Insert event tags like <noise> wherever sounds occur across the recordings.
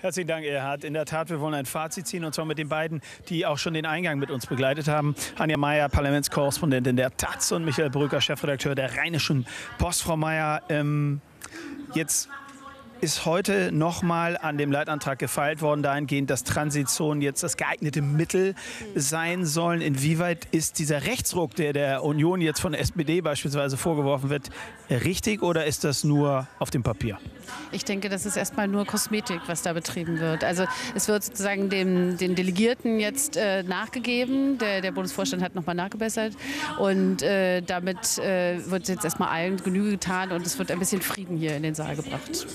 Herzlichen Dank, Erhard. In der Tat, wir wollen ein Fazit ziehen und zwar mit den beiden, die auch schon den Eingang mit uns begleitet haben. Anja Mayer, Parlamentskorrespondentin der Taz und Michael Brücker, Chefredakteur der Rheinischen Post. Frau Mayer, ähm, jetzt ist heute nochmal an dem Leitantrag gefeilt worden, dahingehend, dass Transition jetzt das geeignete Mittel sein sollen. Inwieweit ist dieser Rechtsruck, der der Union jetzt von der SPD beispielsweise vorgeworfen wird, richtig oder ist das nur auf dem Papier? Ich denke, das ist erstmal nur Kosmetik, was da betrieben wird. Also es wird sozusagen dem, den Delegierten jetzt äh, nachgegeben. Der, der, Bundesvorstand hat nochmal nachgebessert. Und äh, damit äh, wird jetzt erstmal allen Genüge getan und es wird ein bisschen Frieden hier in den Saal gebracht.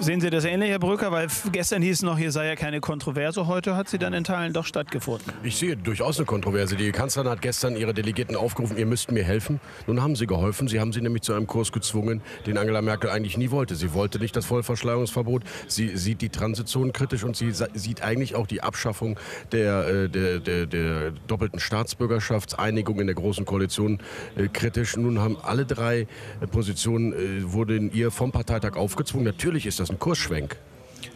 Sehen Sie das ähnlich, Herr Brücker? Weil gestern hieß es noch, hier sei ja keine Kontroverse. Heute hat sie dann in Teilen doch stattgefunden. Ich sehe durchaus eine Kontroverse. Die Kanzlerin hat gestern ihre Delegierten aufgerufen, ihr müsst mir helfen. Nun haben sie geholfen. Sie haben sie nämlich zu einem Kurs gezwungen, den Angela Merkel eigentlich nie wollte. Sie wollte nicht das Vollverschleierungsverbot. Sie sieht die Transition kritisch und sie sieht eigentlich auch die Abschaffung der, äh, der, der, der doppelten Staatsbürgerschaftseinigung in der Großen Koalition äh, kritisch. Nun haben alle drei äh, Positionen, wurden ihr vom Parteitag aufgezwungen. Natürlich ist das ein Kursschwenk.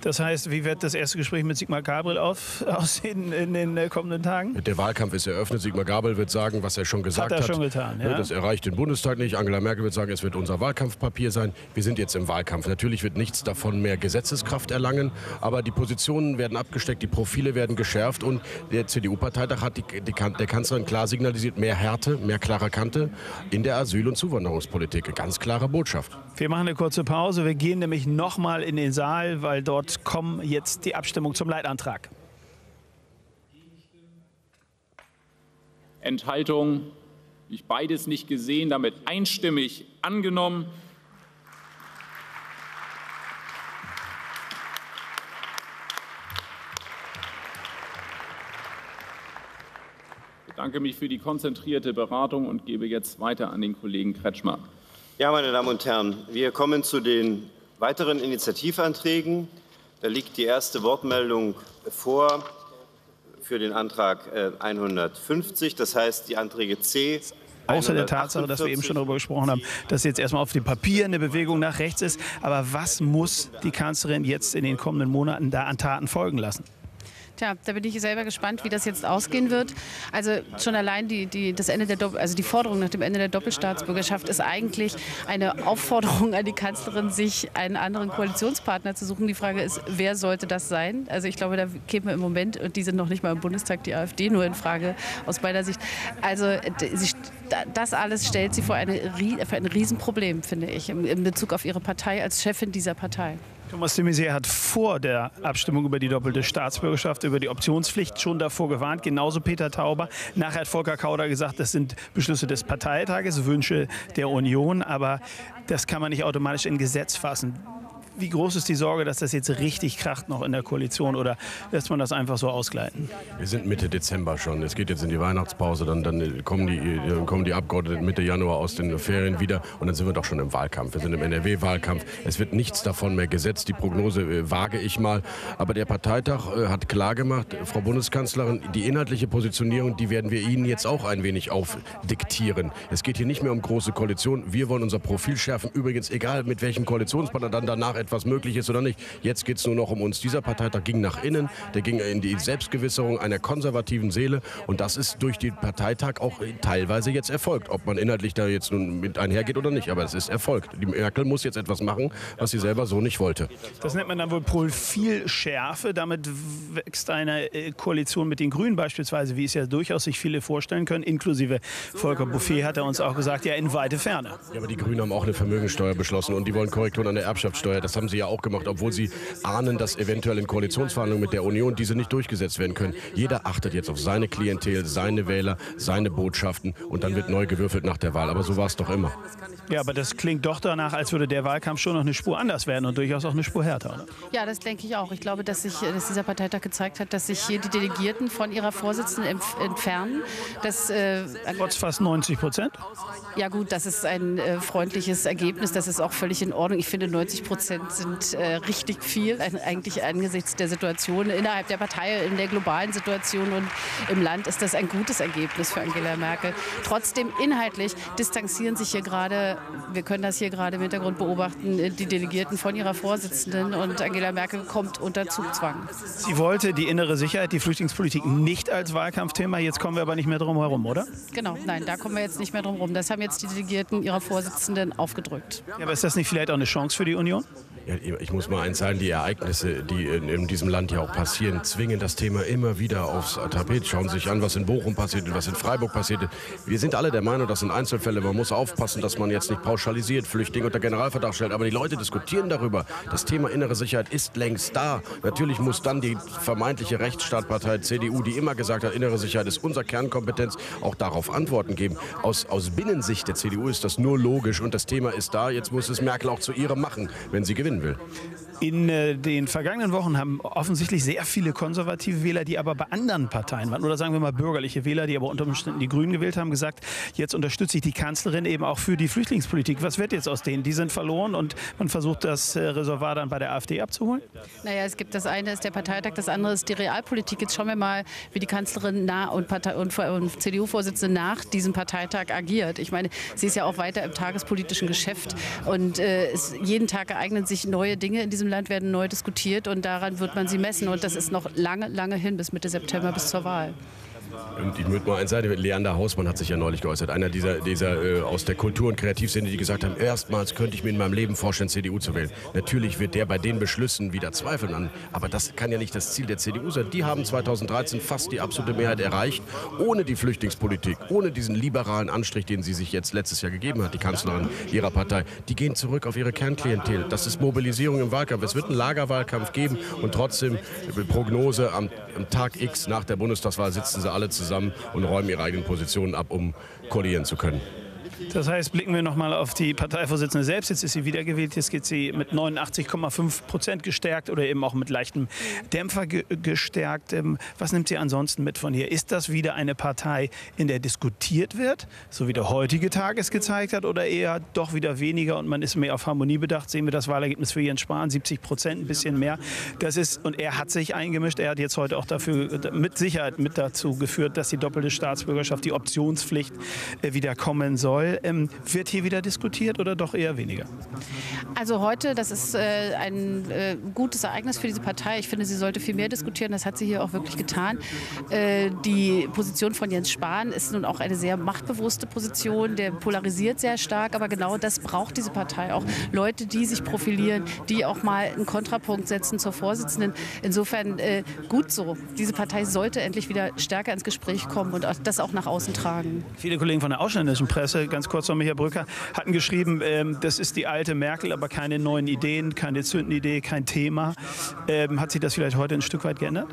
Das heißt, wie wird das erste Gespräch mit Sigmar Gabriel auf, <laughs> aussehen in den äh, kommenden Tagen? Der Wahlkampf ist eröffnet. Sigmar Gabriel wird sagen, was er schon gesagt hat. Hat er schon getan, ja? Das erreicht den Bundestag nicht. Angela Merkel wird sagen, es wird unser Wahlkampfpapier sein. Wir sind jetzt im Wahlkampf. Natürlich wird nichts davon mehr Gesetzeskraft erlangen, aber die Positionen werden abgesteckt, die Profile werden geschärft und der CDU-Parteitag hat die, die, der Kanzlerin klar signalisiert, mehr Härte, mehr klarer Kante in der Asyl- und Zuwanderungspolitik. Ganz klare Botschaft. Wir machen eine kurze Pause. Wir gehen nämlich nochmal in den Saal, weil dort kommen jetzt die Abstimmung zum Leitantrag. Enthaltung, ich beides nicht gesehen, damit einstimmig angenommen. Ich bedanke mich für die konzentrierte Beratung und gebe jetzt weiter an den Kollegen Kretschmer. Ja, meine Damen und Herren, wir kommen zu den weiteren Initiativanträgen. Da liegt die erste Wortmeldung vor für den Antrag 150. Äh, das heißt, die Anträge C Außer der Tatsache, dass wir eben schon darüber gesprochen haben, dass jetzt erstmal auf dem Papier eine Bewegung nach rechts ist. Aber was muss die Kanzlerin jetzt in den kommenden Monaten da an Taten folgen lassen? Tja, da bin ich selber gespannt, wie das jetzt ausgehen wird. Also schon allein die, die, das Ende der also die Forderung nach dem Ende der Doppelstaatsbürgerschaft ist eigentlich eine Aufforderung an die Kanzlerin, sich einen anderen Koalitionspartner zu suchen. Die Frage ist, wer sollte das sein? Also ich glaube, da käme im Moment, und die sind noch nicht mal im Bundestag, die AfD nur in Frage aus meiner Sicht. Also das alles stellt sie vor, eine, vor ein Riesenproblem, finde ich, in Bezug auf ihre Partei als Chefin dieser Partei. Thomas de Maizière hat vor der Abstimmung über die doppelte Staatsbürgerschaft, über die Optionspflicht schon davor gewarnt. Genauso Peter Tauber. Nachher hat Volker Kauder gesagt, das sind Beschlüsse des Parteitages, Wünsche der Union. Aber das kann man nicht automatisch in Gesetz fassen wie groß ist die Sorge, dass das jetzt richtig kracht noch in der Koalition oder lässt man das einfach so ausgleiten? Wir sind Mitte Dezember schon. Es geht jetzt in die Weihnachtspause. Dann, dann kommen, die, kommen die Abgeordneten Mitte Januar aus den Ferien wieder und dann sind wir doch schon im Wahlkampf. Wir sind im NRW-Wahlkampf. Es wird nichts davon mehr gesetzt. Die Prognose äh, wage ich mal. Aber der Parteitag äh, hat klargemacht, Frau Bundeskanzlerin, die inhaltliche Positionierung, die werden wir Ihnen jetzt auch ein wenig aufdiktieren. Es geht hier nicht mehr um große Koalition. Wir wollen unser Profil schärfen. Übrigens, egal mit welchem Koalitionspartner dann danach etwas möglich ist oder nicht. Jetzt geht es nur noch um uns. Dieser Parteitag ging nach innen, der ging in die Selbstgewisserung einer konservativen Seele und das ist durch den Parteitag auch teilweise jetzt erfolgt. Ob man inhaltlich da jetzt nun mit einhergeht oder nicht, aber es ist erfolgt. Die Merkel muss jetzt etwas machen, was sie selber so nicht wollte. Das nennt man dann wohl Profilschärfe. Damit wächst eine äh, Koalition mit den Grünen beispielsweise, wie es ja durchaus sich viele vorstellen können, inklusive Volker Bouffier hat er uns auch gesagt, ja in weite Ferne. Ja, aber die Grünen haben auch eine Vermögensteuer beschlossen und die wollen Korrekturen an der Erbschaftssteuer. Das haben sie ja auch gemacht, obwohl sie ahnen, dass eventuell in Koalitionsverhandlungen mit der Union diese nicht durchgesetzt werden können. Jeder achtet jetzt auf seine Klientel, seine Wähler, seine Botschaften und dann wird neu gewürfelt nach der Wahl. Aber so war es doch immer. Ja, aber das klingt doch danach, als würde der Wahlkampf schon noch eine Spur anders werden und durchaus auch eine Spur härter. Oder? Ja, das denke ich auch. Ich glaube, dass, sich, dass dieser Parteitag gezeigt hat, dass sich hier die Delegierten von ihrer Vorsitzenden entfernen. Dass, äh, Trotz fast 90 Prozent? Ja gut, das ist ein äh, freundliches Ergebnis. Das ist auch völlig in Ordnung. Ich finde 90 Prozent Prozent sind äh, richtig viel, eigentlich angesichts der Situation innerhalb der Partei, in der globalen Situation und im Land ist das ein gutes Ergebnis für Angela Merkel. Trotzdem inhaltlich distanzieren sich hier gerade, wir können das hier gerade im Hintergrund beobachten, die Delegierten von ihrer Vorsitzenden und Angela Merkel kommt unter Zugzwang. Sie wollte die innere Sicherheit, die Flüchtlingspolitik nicht als Wahlkampfthema. Jetzt kommen wir aber nicht mehr drum herum, oder? Genau, nein, da kommen wir jetzt nicht mehr drum herum. Das haben jetzt die Delegierten ihrer Vorsitzenden aufgedrückt. Ja, aber ist das nicht vielleicht auch eine Chance für die Union? Ja, ich muss mal eins sagen, die Ereignisse, die in, in, diesem Land ja auch passieren, zwingen das Thema immer wieder aufs Tapet. Schauen Sie sich an, was in Bochum passiert und was in Freiburg passiert. Wir sind alle der Meinung, das sind Einzelfälle. Man muss aufpassen, dass man jetzt nicht pauschalisiert, Flüchtlinge unter Generalverdacht stellt. Aber die Leute diskutieren darüber. Das Thema innere Sicherheit ist längst da. Natürlich muss dann die vermeintliche Rechtsstaatpartei CDU, die immer gesagt hat, innere Sicherheit ist unsere Kernkompetenz, auch darauf Antworten geben. Aus, aus Binnensicht der CDU ist das nur logisch und das Thema ist da. Jetzt muss es Merkel auch zu ihrem machen, wenn sie gewinnt will. In äh, den vergangenen Wochen haben offensichtlich sehr viele konservative Wähler, die aber bei anderen Parteien waren, oder sagen wir mal bürgerliche Wähler, die aber unter Umständen die Grünen gewählt haben, gesagt, jetzt unterstütze ich die Kanzlerin eben auch für die Flüchtlingspolitik. Was wird jetzt aus denen? Die sind verloren und man versucht das äh, Reservoir dann bei der AfD abzuholen? Naja, es gibt das eine ist der Parteitag, das andere ist die Realpolitik. Jetzt schauen wir mal, wie die Kanzlerin nah und, und, und CDU-Vorsitzende nach diesem Parteitag agiert. Ich meine, sie ist ja auch weiter im tagespolitischen Geschäft und äh, es, jeden Tag ereignen sich neue Dinge in diesem Land, werden neu diskutiert und daran wird man sie messen. Und das ist noch lange, lange hin bis Mitte September, bis zur Wahl. Ich würde mal eins sagen, Leander Hausmann hat sich ja neulich geäußert, einer dieser, dieser äh, aus der Kultur- und Kreativszene, die gesagt haben, erstmals könnte ich mir in meinem Leben vorstellen, CDU zu wählen. Natürlich wird der bei den Beschlüssen wieder zweifeln an, aber das kann ja nicht das Ziel der CDU sein. Die haben 2013 fast die absolute Mehrheit erreicht, ohne die Flüchtlingspolitik, ohne diesen liberalen Anstrich, den sie sich jetzt letztes Jahr gegeben hat, die Kanzlerin ihrer Partei. Die gehen zurück auf ihre Kernklientel. Das ist Mobilisierung im Wahlkampf. Es wird einen Lagerwahlkampf geben und trotzdem äh, Prognose am, am Tag X nach der Bundestagswahl sitzen sie alle zusammen und räumen ihre eigenen Positionen ab, um koalieren zu können. Das heißt, blicken wir noch mal auf die Parteivorsitzende selbst. Jetzt ist sie wiedergewählt. Jetzt geht sie mit 89,5 Prozent gestärkt oder eben auch mit leichtem Dämpfer ge gestärkt. Ähm, was nimmt sie ansonsten mit von hier? Ist das wieder eine Partei, in der diskutiert wird, so wie der heutige Tag es gezeigt hat, oder eher doch wieder weniger und man ist mehr auf Harmonie bedacht? Sehen wir das Wahlergebnis für Jens Spahn, 70 Prozent, ein bisschen mehr. Das ist, und er hat sich eingemischt. Er hat jetzt heute auch dafür mit Sicherheit mit dazu geführt, dass die doppelte Staatsbürgerschaft, die Optionspflicht äh, wieder kommen soll. Ähm, wird hier wieder diskutiert oder doch eher weniger? Also heute, das ist äh, ein äh, gutes Ereignis für diese Partei. Ich finde, sie sollte viel mehr diskutieren. Das hat sie hier auch wirklich getan. Äh, die Position von Jens Spahn ist nun auch eine sehr machtbewusste Position. Der polarisiert sehr stark, aber genau das braucht diese Partei auch. Leute, die sich profilieren, die auch mal einen Kontrapunkt setzen zur Vorsitzenden. Insofern äh, gut so. Diese Partei sollte endlich wieder stärker ins Gespräch kommen und das auch nach außen tragen. Viele Kollegen von der ausländischen Presse, ganz kurz noch Michael Brücker, hatten geschrieben, ähm, das ist die alte Merkel, aber keine neuen Ideen, keine Zündidee, kein Thema. Ähm, hat sich das vielleicht heute ein Stück weit geändert?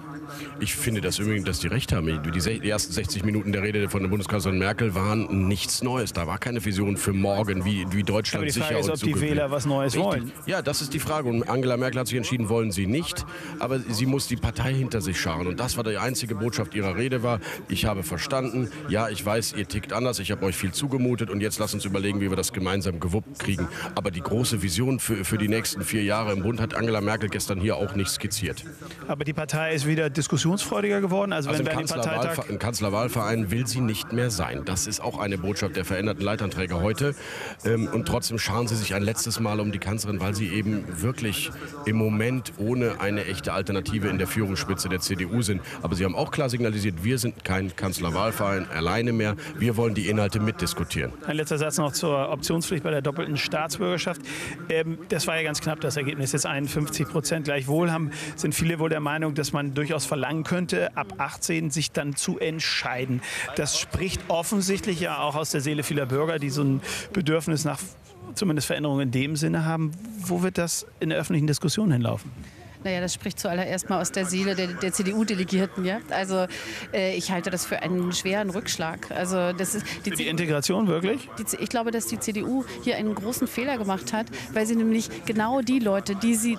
Ich finde das übrigens, dass die recht haben. Die, die ersten 60 Minuten der Rede von der Bundeskanzlerin Merkel waren nichts Neues. Da war keine Vision für morgen, wie, wie Deutschland aber die Frage sicher ist, ob die Wähler was Neues Richtig. wollen. Ja, das ist die Frage. Und Angela Merkel hat sich entschieden, wollen sie nicht. Aber sie muss die Partei hinter sich scharen. Und das war die einzige Botschaft ihrer Rede war, ich habe verstanden, ja, ich weiß, ihr tickt anders, ich habe euch viel zugemutet und jetzt lasst uns überlegen, wie wir das gemeinsam gewuppt kriegen. Aber die große Vision für, für die nächsten vier Jahre im Bund hat Angela Merkel gestern hier auch nicht skizziert. Aber die Partei ist wieder diskussionsfreudiger geworden. Also, also wenn ein, Kanzlerwahlver ein Kanzlerwahlverein will sie nicht mehr sein. Das ist auch eine Botschaft der veränderten Leitanträger heute. Ähm, und trotzdem scharen sie sich ein letztes Mal um die Kanzlerin, weil sie eben wirklich im Moment ohne eine echte Alternative in der Führungsspitze der CDU sind. Aber sie haben auch klar signalisiert, wir sind kein Kanzlerwahlverein alleine mehr. Wir wollen die Inhalte mitdiskutieren. Ein letzter Satz noch zur Optionspflicht bei der doppelten Staatsbürgerschaft. Ähm, das war ja ganz knapp das Ergebnis. Jetzt 51 Prozent. Gleichwohl haben, sind viele wohl der Meinung, dass man durchaus verlangen könnte, ab 18 sich dann zu entscheiden. Das spricht offensichtlich ja auch aus der Seele vieler Bürger, die so ein Bedürfnis nach zumindest Veränderungen in dem Sinne haben. Wo wird das in der öffentlichen Diskussion hinlaufen? Naja, das spricht zuallererst mal aus der Seele der, der CDU-Delegierten. Ja? Also äh, ich halte das für einen schweren Rückschlag. Also das ist die, die Integration wirklich? Die, ich glaube, dass die CDU hier einen großen Fehler gemacht hat, weil sie nämlich genau die Leute, die sie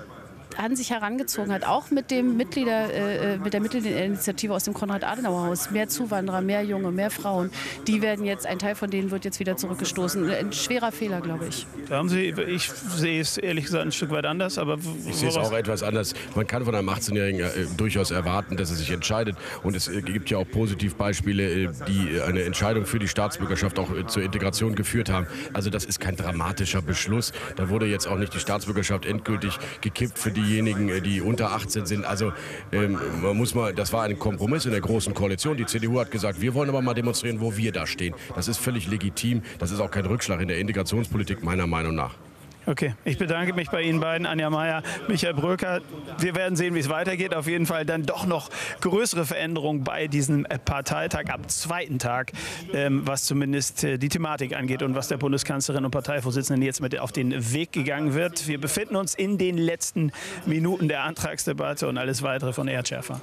an sich herangezogen hat, auch mit, dem Mitglieder, äh, mit der Mitgliederinitiative aus dem Konrad-Adenauer-Haus, mehr Zuwanderer, mehr Junge, mehr Frauen, die werden jetzt, ein Teil von denen wird jetzt wieder zurückgestoßen. Ein schwerer Fehler, glaube ich. Da haben Sie, ich sehe es ehrlich gesagt ein Stück weit anders, aber ich sehe es auch etwas anders. Man kann von einem 18-Jährigen äh, durchaus erwarten, dass er sich entscheidet. Und es äh, gibt ja auch Positivbeispiele, äh, die äh, eine Entscheidung für die Staatsbürgerschaft auch äh, zur Integration geführt haben. Also das ist kein dramatischer Beschluss. Da wurde jetzt auch nicht die Staatsbürgerschaft endgültig gekippt für diejenigen, äh, die unter 18 sind. Also ähm, man muss mal, das war ein Kompromiss in der großen Koalition. Die CDU hat gesagt, wir wollen aber mal demonstrieren, wo wir da stehen. Das ist völlig legitim. Das ist auch kein Rückschlag in der Integrationspolitik meiner Meinung nach. Okay, ich bedanke mich bei Ihnen beiden, Anja Meier, Michael Bröker. Wir werden sehen, wie es weitergeht. Auf jeden Fall dann doch noch größere Veränderungen bei diesem Parteitag am zweiten Tag, ähm, was zumindest äh, die Thematik angeht und was der Bundeskanzlerin und Parteivorsitzenden jetzt mit auf den Weg gegangen wird. Wir befinden uns in den letzten Minuten der Antragsdebatte und alles weitere von Erdschärfer.